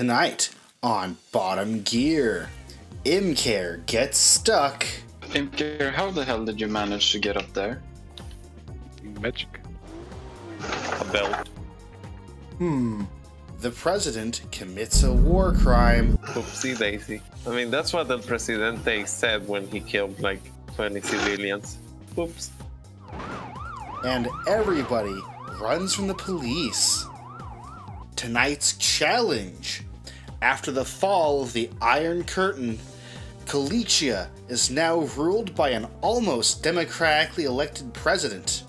Tonight on Bottom Gear, Imkaer gets stuck. Imkaer, how the hell did you manage to get up there? Magic. A belt. Hmm. The president commits a war crime. Oopsie daisy. I mean, that's what El Presidente said when he killed like 20 civilians. Oops. and everybody runs from the police. Tonight's challenge. After the fall of the Iron Curtain, Kolechia is now ruled by an almost democratically elected president.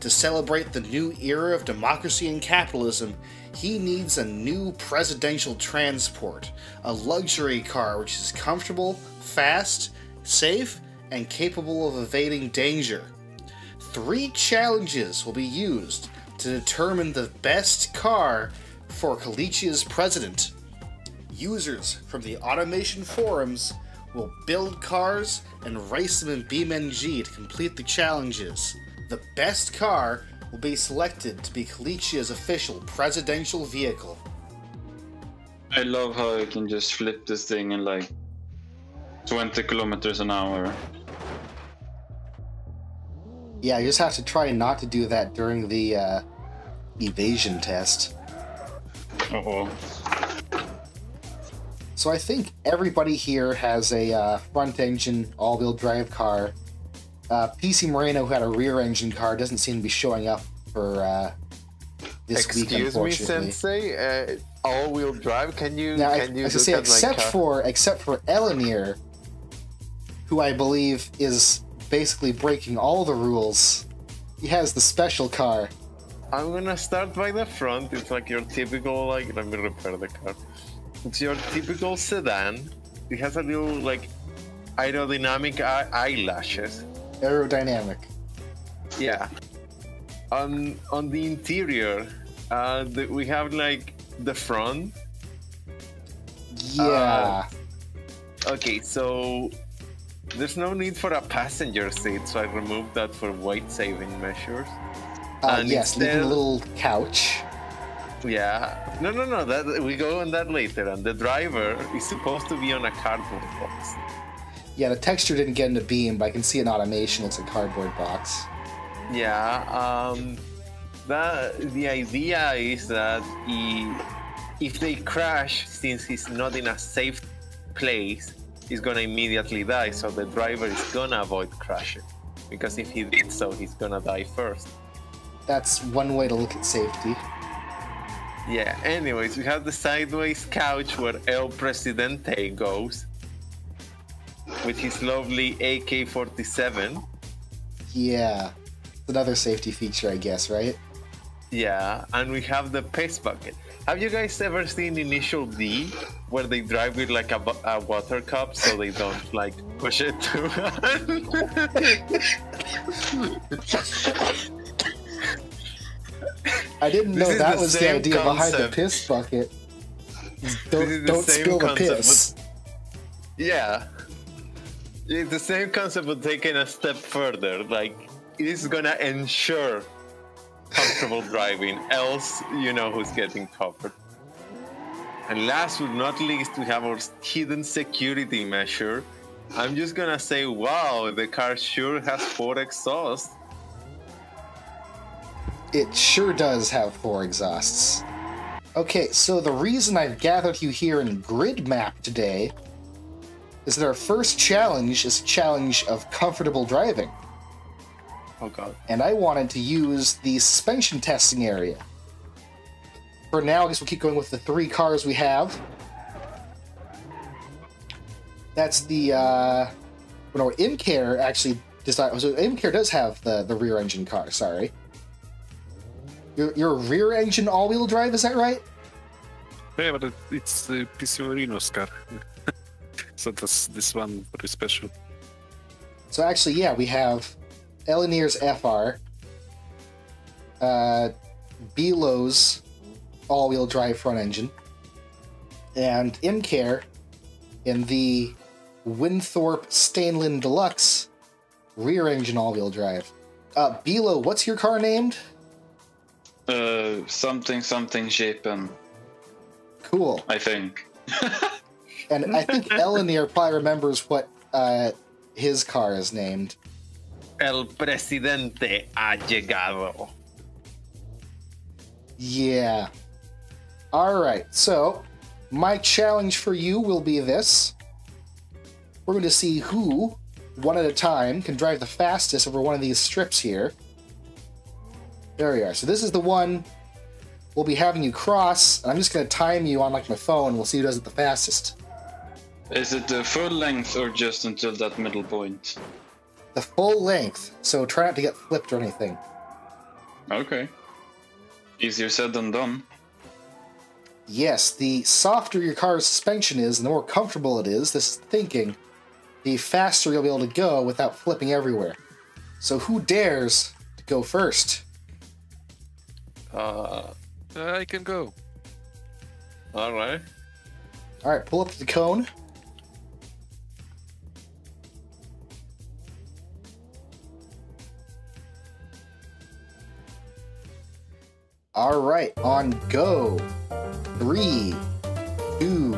To celebrate the new era of democracy and capitalism, he needs a new presidential transport, a luxury car which is comfortable, fast, safe, and capable of evading danger three challenges will be used to determine the best car for Kolechia's president. Users from the automation forums will build cars and race them in BeamNG to complete the challenges. The best car will be selected to be Kolechia's official presidential vehicle. I love how you can just flip this thing in like 20 kilometers an hour. Yeah, you just have to try not to do that during the uh, evasion test. Uh oh. So I think everybody here has a uh, front engine all wheel drive car. Uh, PC Moreno, who had a rear engine car, doesn't seem to be showing up for uh, this week, Excuse me. Sensei. Uh, all-wheel drive. Can you? Now, I, can you I was look say, except for except for Elenir, who I believe is basically breaking all the rules. He has the special car. I'm gonna start by the front. It's like your typical like. Let me repair the car. It's your typical sedan. It has a little like aerodynamic eyelashes. Aerodynamic. Yeah. On on the interior, uh, the, we have like the front. Yeah. Okay, so there's no need for a passenger seat, so I removed that for weight saving measures. uh, and yes, leaving a little couch. Yeah. No, no, no. That we go on that later. And the driver is supposed to be on a cardboard box. Yeah, the texture didn't get into Beam, but I can see in automation it's a cardboard box. Yeah. Um, that the idea is that he, if they crash, since he's not in a safe place, he's gonna immediately die. So the driver is gonna avoid crashing, because if he did so, he's gonna die first. That's one way to look at safety. Yeah. Anyways, we have the sideways couch where El Presidente goes with his lovely AK-47. Yeah. Another safety feature, I guess, right? Yeah, and we have the piss bucket. Have you guys ever seen Initial D, where they drive with like a, a water cup so they don't like push it too hard? I didn't This know that the was the idea behind the piss bucket. Don't, don't spill the concept, piss. yeah, it's the same concept, but taken a step further. Like it is gonna ensure comfortable driving, else you know who's getting covered. And last but not least, we have our hidden security measure. I'm just gonna say, wow, the car sure has four exhausts. It sure does have four exhausts. Okay, so the reason I've gathered you here in Grid Map today is that our first challenge is a challenge of comfortable driving, Oh god. and I wanted to use the suspension testing area. For now, I guess we'll keep going with the three cars we have. That's the uh, no, Imkaer actually decided. So Imkaer does have the the rear engine car. Sorry. Your, your rear engine all wheel drive, is that right? Yeah, but it, it's uh, PC Marino's car. so that's this one pretty special. So actually, yeah, we have Elenir's FR, uh, Bilo's all-wheel drive front engine, and Imkaer in the Winthorpe Stainlin Deluxe rear engine all-wheel drive. Uh, Bilo, what's your car named? Uh, something something shapen. Cool. I think. And I think Elenir probably remembers what uh, his car is named. El presidente ha llegado. Yeah. All right. So, my challenge for you will be this. We're going to see who, one at a time, can drive the fastest over one of these strips here. There we are. So this is the one we'll be having you cross, and I'm just going to time you on like my phone. We'll see who does it the fastest. Is it the full length or just until that middle point? The full length. So try not to get flipped or anything. Okay. Easier said than done. Yes, the softer your car's suspension is and the more comfortable it is, this is thinking, the faster you'll be able to go without flipping everywhere. So who dares to go first? Uh, I can go. all right. All right, pull up to the cone. All right, on go. Three, two,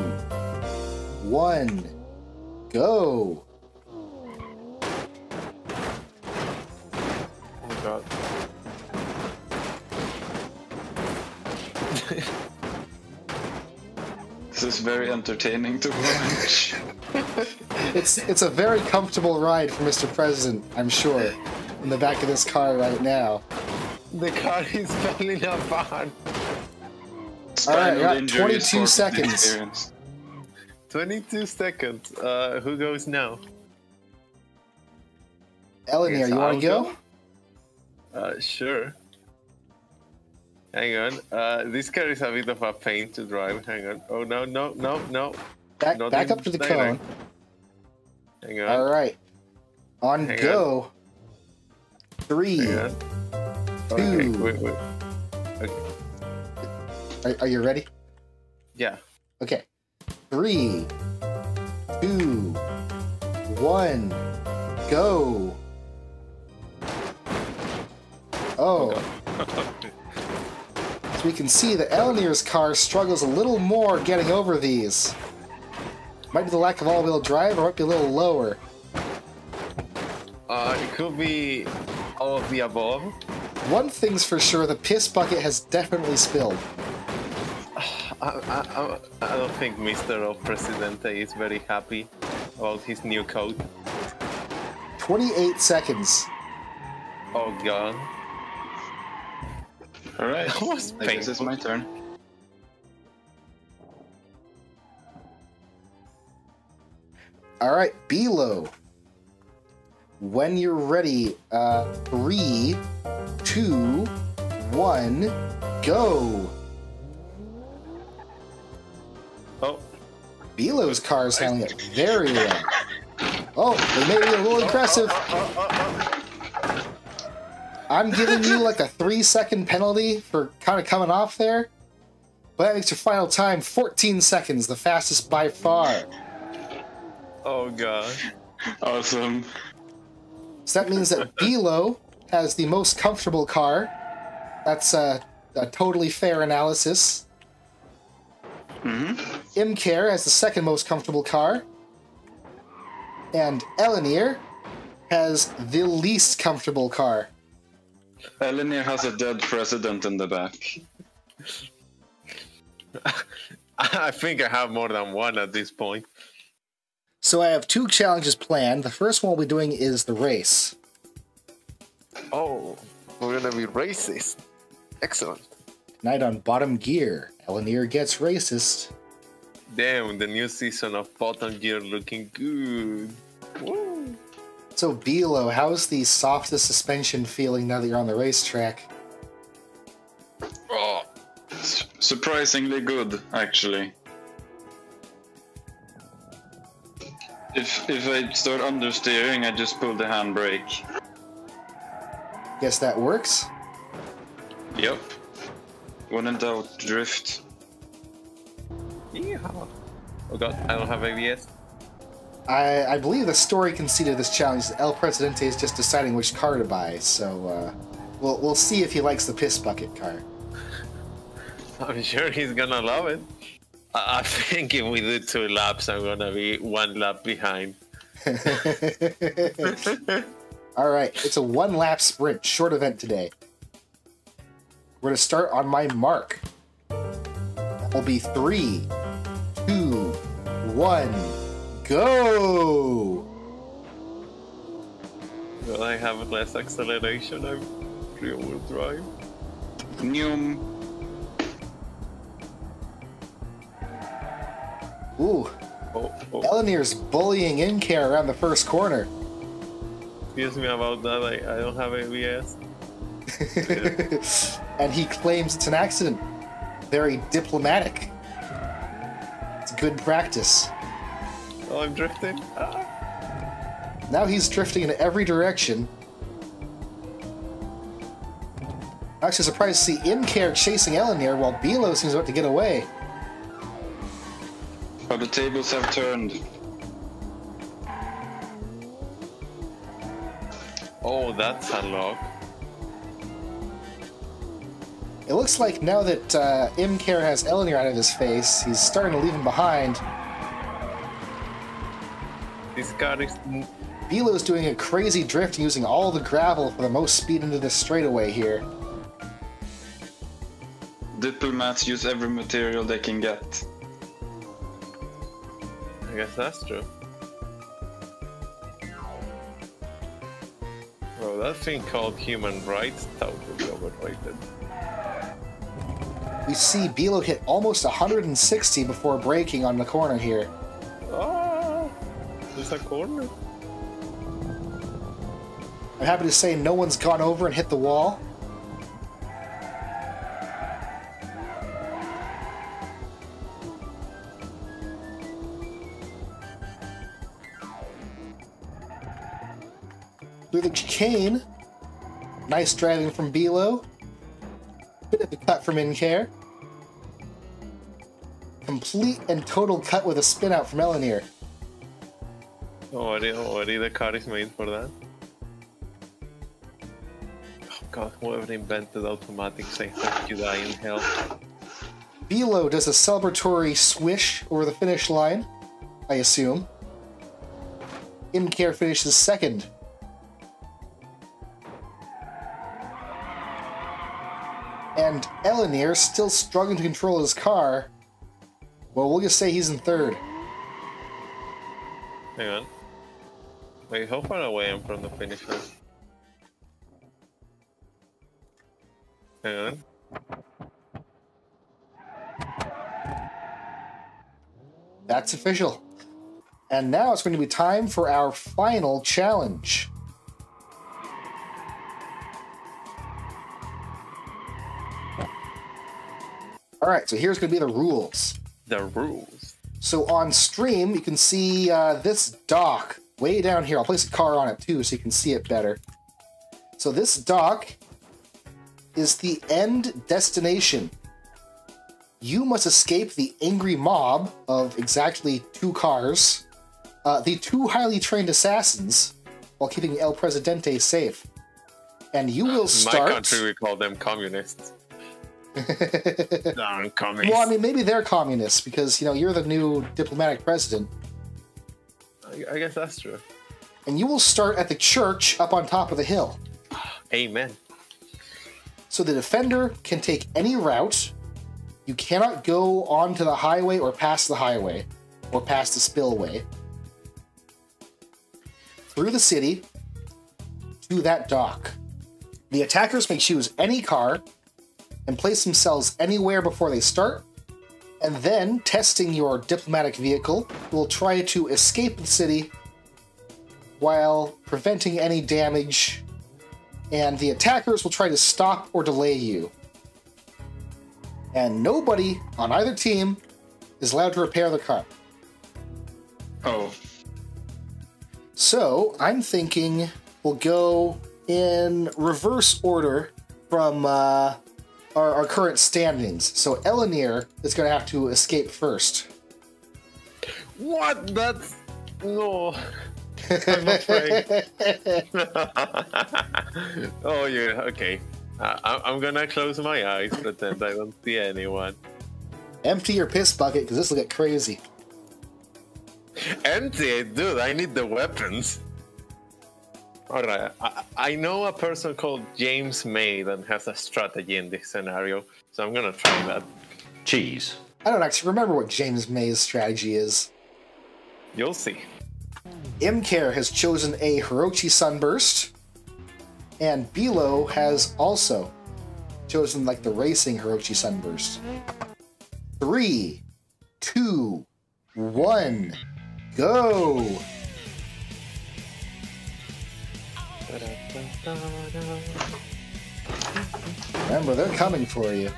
one, go. This is very entertaining to watch. It's it's a very comfortable ride for Mr. President, I'm sure, in the back of this car right now. The car is falling apart. Spinal got injury is 22 part of the seconds. experience. 22 seconds. Uh, who goes now? Elenir, Yes, you want I'll to go? Uh, sure. Hang on. Uh, this car is a bit of a pain to drive. Hang on. Oh no, no, no, no. Back, Not back up to the cone. Hang on. All right. On Hang go. Three. Hang on. Okay, wait, wait. Okay. Are, are you ready? Yeah. Okay. Three, two, one, go. Oh, we can see that Elenir's car struggles a little more getting over these. Might be the lack of all-wheel drive, or might be a little lower. Uh, it could be all of the above. One thing's for sure, the piss bucket has definitely spilled. I, I, I, I don't think Mr. El Presidente is very happy about his new coat. 28 seconds. Oh god. Alright, That was I guess it's my turn. All right, Bilo. When you're ready, uh, three, two, one, go. Oh, Bilo's car is handling it very well. Oh, they made it a little impressive. I'm giving you like a three second penalty for kind of coming off there. But that makes your final time 14 seconds, the fastest by far. oh god. Awesome. So that means that Bilo has the most comfortable car. That's a, a totally fair analysis. Mm-hmm. Imkaer has the second most comfortable car. And Elenir has the least comfortable car. Elenir has a dead president in the back. I think I have more than one at this point. So I have two challenges planned. The first one we'll be doing is the race. Oh, we're gonna be racist. Excellent. Tonight on Bottom Gear, Elenir gets racist. Damn, the new season of Bottom Gear looking good. Woo. So Bilo, how's the softest suspension feeling now that you're on the racetrack? Oh, surprisingly good, actually. If if I start understeering, I just pull the handbrake. Guess that works. Yep. When in doubt, drift. Yeehaw. Oh god, I don't have ABS. I, I believe the story conceit of this challenge is El Presidente is just deciding which car to buy, so uh, we'll, we'll see if he likes the piss bucket car. I'm sure he's gonna love it. I I think if we do two laps, I'm gonna be one lap behind. All right, it's a one lap sprint, short event today. We're to start on my mark. Will be three, two, one, go! Will I have less acceleration? I'm rear wheel drive. Neum. Ooh, Oh, oh, Elenir's bullying Imkaer around the first corner. excuse me about that. I, I don't have ABS. and he claims it's an accident. Very diplomatic. It's good practice. Oh, I'm drifting. Ah. Now he's drifting in every direction. I'm actually surprised to see Imkaer chasing Elenir while Bilo seems about to get away. But the tables have turned. Oh, that's a unlocked. It looks like now that uh, Imkaer has Elenir out of his face, he's starting to leave him behind. This car is. Bilo's doing a crazy drift using all the gravel for the most speed into this straightaway here. Diplomats use every material they can get. I guess that's true. Well, that thing called human rights totally overrated. We see Bilo hit almost 160 before braking on the corner here. Corner. I'm happy to say no one's gone over and hit the wall. Through the chicane. Nice driving from Bilo. Bit of a cut from Imkaer. Complete and total cut with a spin out from Elenir. Already, already the car is made for that. Oh god, whoever invented automatic saying hope you die in hell. Bilo does a celebratory swish over the finish line, I assume. Imkaer finishes second. And Elenir, still struggling to control his car, well, we'll just say he's in third. Hang on. Wait, how far away am from the finish line? Hang on. That's official. And now it's going to be time for our final challenge. All right, so here's going to be the rules. The rules. So on stream, you can see uh, this dock way down here. I'll place a car on it too so you can see it better. So this dock is the end destination. You must escape the angry mob of exactly two cars, uh, the two highly trained assassins, while keeping El Presidente safe. And you will start. My country, we call them communists. Darn communists. well, I mean, maybe they're communists because you know you're the new diplomatic president. I, guess that's true. and you will start at the church up on top of the hill. Amen. So the defender can take any route. You cannot go onto the highway or past the highway or past the spillway. Through the city to that dock. The attackers may choose any car and place themselves anywhere before they start. And then, testing your diplomatic vehicle, will try to escape the city while preventing any damage and the attackers will try to stop or delay you. And nobody on either team is allowed to repair the car. Oh, So I'm thinking we'll go in reverse order from uh, our, our current standings. So Elenir is going to have to escape first. What? That's no. I'm afraid. oh yeah. Okay. Uh, I- I'm gonna close my eyes, pretend I don't see anyone. Empty your piss bucket because this will get crazy. Empty it, dude. I need the weapons. All right. I, I know a person called James May that has a strategy in this scenario, so I'm gonna try that. Cheese. I don't actually remember what James May's strategy is. You'll see. Imkaer has chosen a Hirochi Sunburst, and Bilo has also chosen like the racing Hirochi Sunburst. Three, two, one, go! Remember, they're coming for you.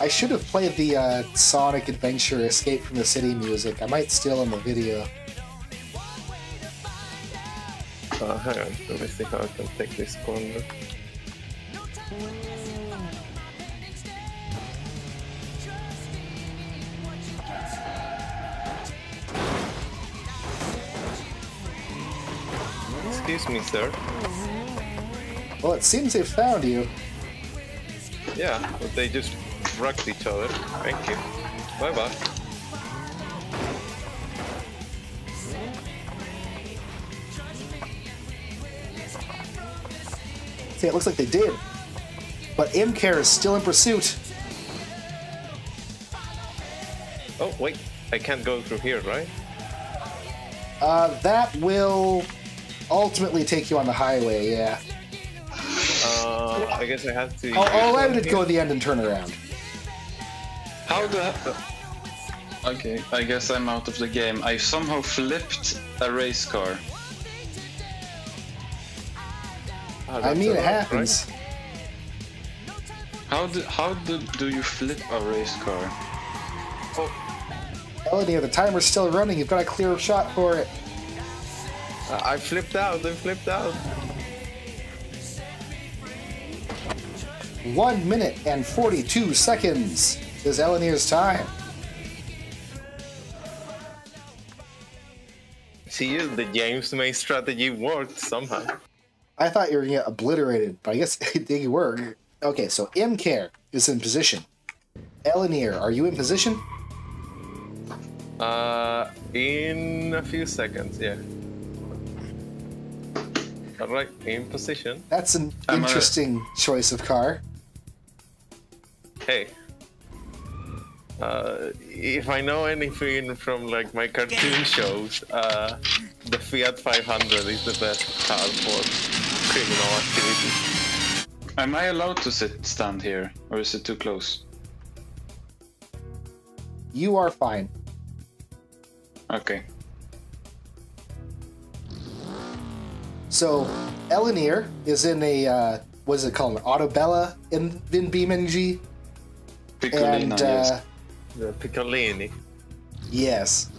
I should have played the uh, Sonic Adventure Escape from the City music. I might steal in the video. Uh, hang on. Let me see how I can take this corner. Excuse me, sir. Well, it seems they found you. Yeah, but they just wrecked each other. Thank you. Bye bye. See, it looks like they did. But Imkaer is still in pursuit. Oh, wait. I can't go through here, right? Uh, that will ultimately take you on the highway, yeah. Uh, I guess I have to. I'll, I'll allow use you to go here. the end and turn around. How the Okay, I guess I'm out of the game. I somehow flipped a race car. Ah, I mean, it alright, happens. How do how do, do you flip a race car? right? Oh, Elodie, the timer's still running. You've got a clear shot for it. I flipped out. I flipped out. One minute and 42 seconds is Elenir's time. See, the James May strategy worked somehow. I thought you were going to get obliterated, but I guess it did work. Okay, so Imkaer is in position. Elenir, are you in position? Uh, in a few seconds, yeah. All right, in position. That's an I'm a- interesting choice of car. Hey. Uh, if I know anything from like my cartoon shows, uh, the Fiat 500 is the best car for criminal activity. Am I allowed to sit stand here, or is it too close? You are fine. Okay. So, Elenir is in a, uh, what is it called, an Autobella in Vin BeamNG? Piccolina, And, yes. uh, The Piccolini. yes.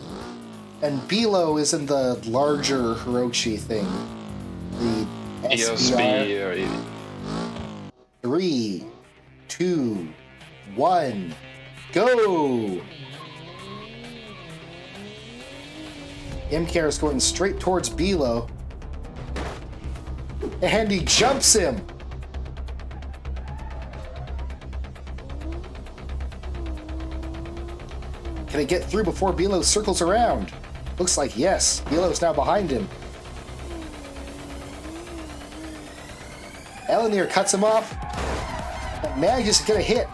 And Bilo is in the larger Hirochi thing. The SBR. ESB or Three, two, one, go! Imkaer is going straight towards Bilo. And he jumps him! Can he get through before Bilo circles around? Looks like yes. Bilo's now behind him. Elenir cuts him off, but manages to get a hit.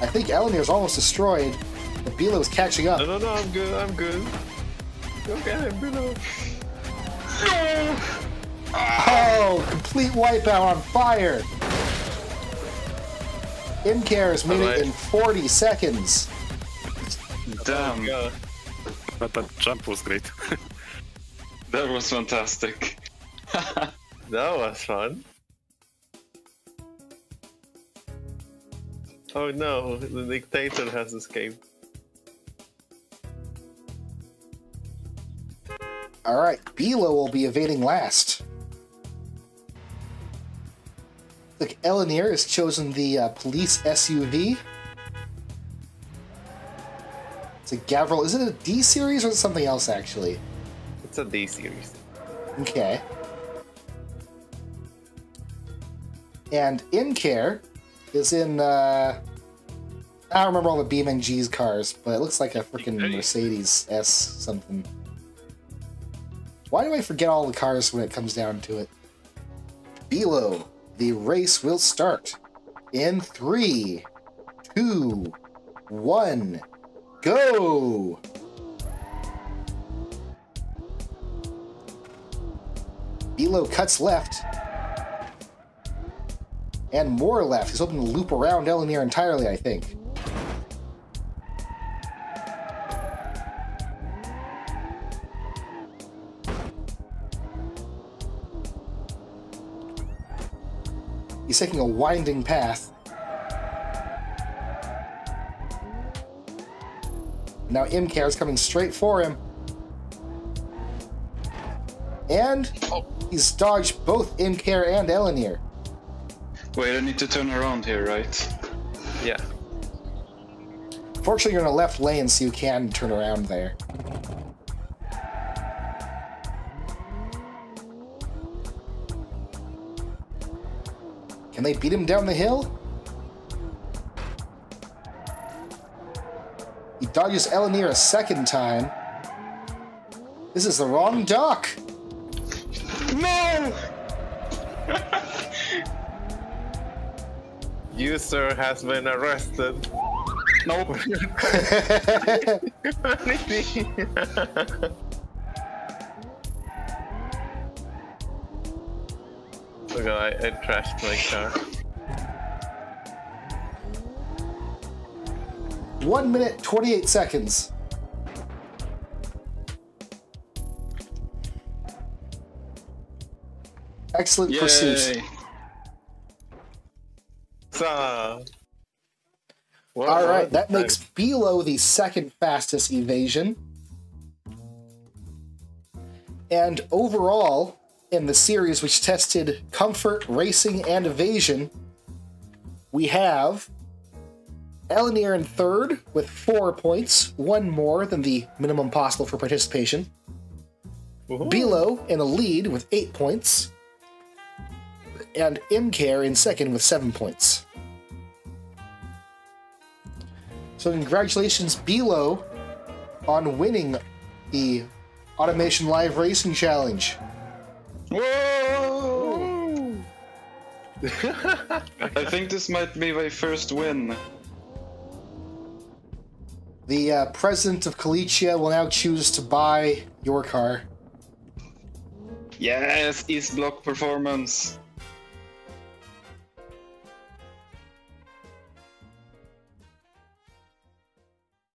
I think Elenir's almost destroyed, but Bilo's catching up. No, no, no, I'm good, I'm good. Go get him, Bilo. Oh, complete wipeout on fire! Imkaer has made it Alright. in 40 seconds. Damn, Yeah. But that jump was great. that was fantastic. That was fun. Oh no, the dictator has escaped. Alright, Bilo will be evading last. Look, Elenir has chosen the uh, police SUV. It's a Gavril. Is it a D series or is it something else, actually? It's a D series. Okay. And Imkaer is in. Uh, I don't remember all the BeamNG's cars, but it looks like a freaking Mercedes S something. Why do I forget all the cars when it comes down to it? Bilo, the race will start in three, two, one, go! Bilo cuts left. And more left. He's hoping to loop around Elenir entirely, I think. He's taking a winding path. Now Imkaer is coming straight for him. And oh. he's dodged both Imkaer and Elenir. Wait, I need to turn around here, right? Yeah. Fortunately, you're in a left lane, so you can turn around there. They beat him down the hill? He dodges Elenir a second time. This is the wrong dock. No! User has been arrested. Nope. I, I trashed my car. One minute, 28 seconds. Excellent pursuit. So, What- All right, that makes Bilo the second fastest evasion. And overall, in the series which tested comfort, racing, and evasion, we have Elenir in third with four points, one more than the minimum possible for participation. Bilo in the lead with eight points, and Imkaer in second with seven points. So congratulations, Bilo, on winning the Automation Live Racing Challenge. Whoa! I think this might be my first win. The uh, president of Kolechia will now choose to buy your car. Yes, East Block performance.